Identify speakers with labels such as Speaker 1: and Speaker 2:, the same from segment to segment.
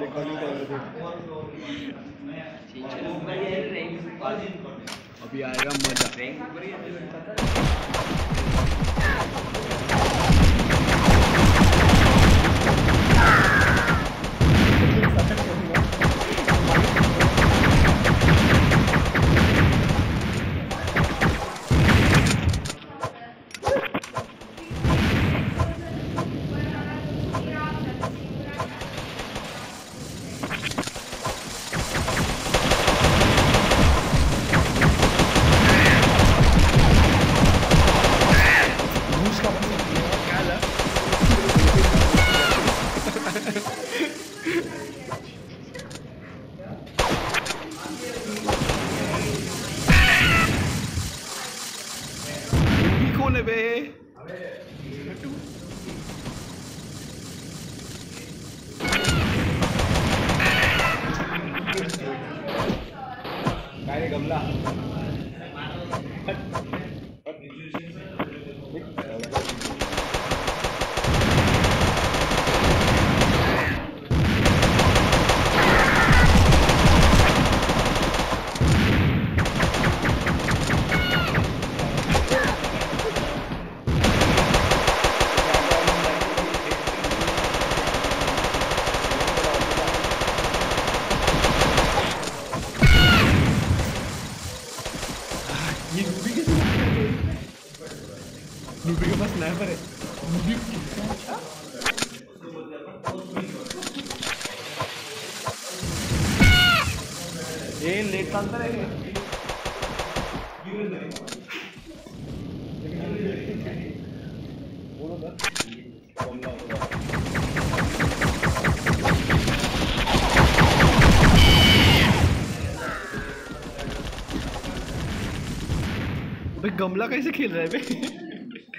Speaker 1: Recording कर रहे अभी आएगा मज़ा। ये रूबी के पास है ये लेट चालतं भाई गमला कैसे खेल रहा है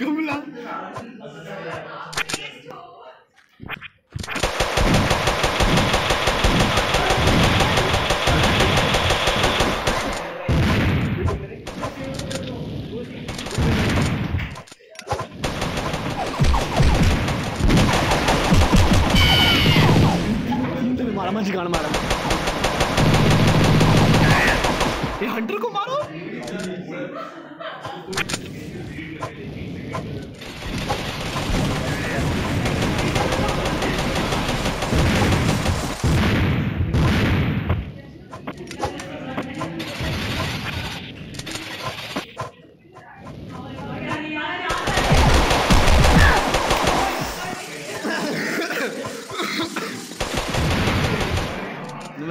Speaker 1: गमला मारा मंच गान मारा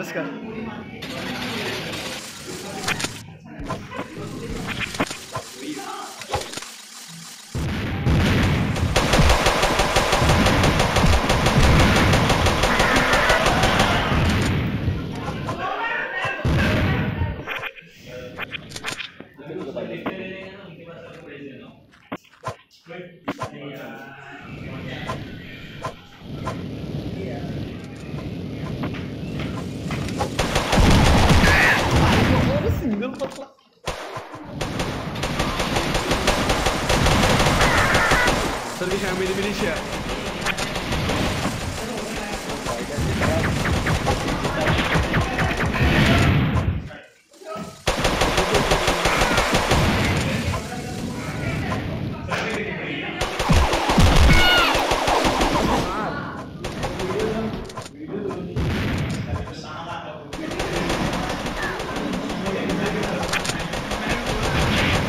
Speaker 1: नमस्कार। सर्व फॅमिली मिलिशिया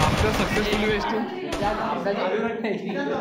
Speaker 1: आफ्टर सक्सेसफुली वेस्टिंग